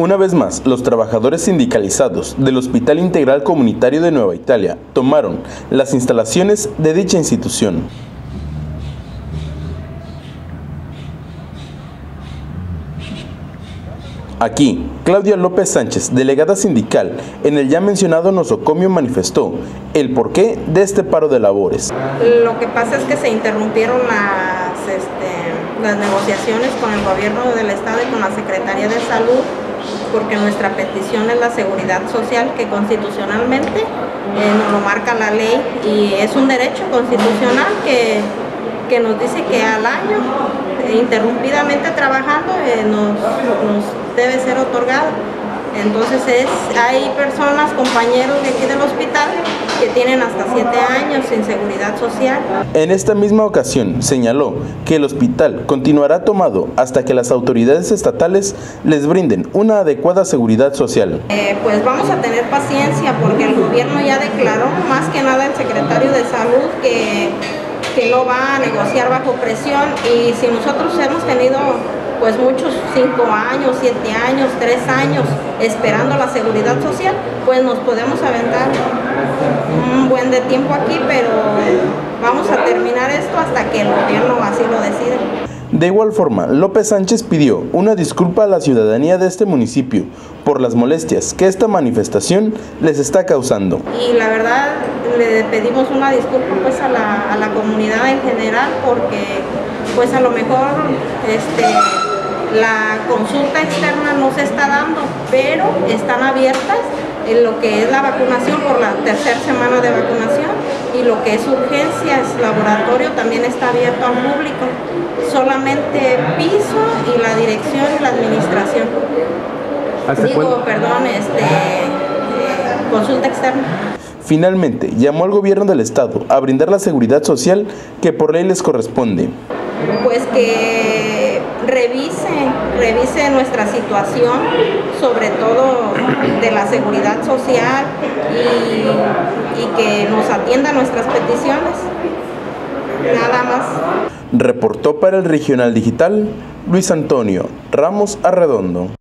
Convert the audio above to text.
Una vez más, los trabajadores sindicalizados del Hospital Integral Comunitario de Nueva Italia tomaron las instalaciones de dicha institución. Aquí, Claudia López Sánchez, delegada sindical, en el ya mencionado nosocomio manifestó el porqué de este paro de labores. Lo que pasa es que se interrumpieron las, este, negociaciones con el gobierno del estado y con la Secretaría de Salud porque nuestra petición es la seguridad social que constitucionalmente eh, nos lo marca la ley y es un derecho constitucional que, que nos dice que al año, interrumpidamente trabajando, eh, nos, nos debe ser otorgado. Entonces es, hay personas, compañeros de aquí del hospital tienen hasta siete años sin seguridad social. En esta misma ocasión señaló que el hospital continuará tomado hasta que las autoridades estatales les brinden una adecuada seguridad social. Eh, pues vamos a tener paciencia porque el gobierno ya declaró, más que nada el secretario de salud, que, que no va a negociar bajo presión y si nosotros hemos tenido pues muchos cinco años, siete años, tres años esperando la seguridad social, pues nos podemos aventar un buen de tiempo aquí, pero vamos a terminar esto hasta que el gobierno así lo decida. De igual forma, López Sánchez pidió una disculpa a la ciudadanía de este municipio por las molestias que esta manifestación les está causando. Y la verdad le pedimos una disculpa pues a la, a la comunidad en general porque pues a lo mejor este la consulta externa no se está dando, pero están abiertas en lo que es la vacunación por la tercera semana de vacunación y lo que es urgencias, laboratorio también está abierto al público, solamente piso y la dirección y la administración. Digo, perdón, este, eh, consulta externa. Finalmente, llamó al gobierno del estado a brindar la seguridad social que por ley les corresponde. Pues que revise, revise nuestra situación, sobre todo de la seguridad social y, y que nos atienda nuestras peticiones. Nada más. Reportó para el Regional Digital Luis Antonio Ramos Arredondo.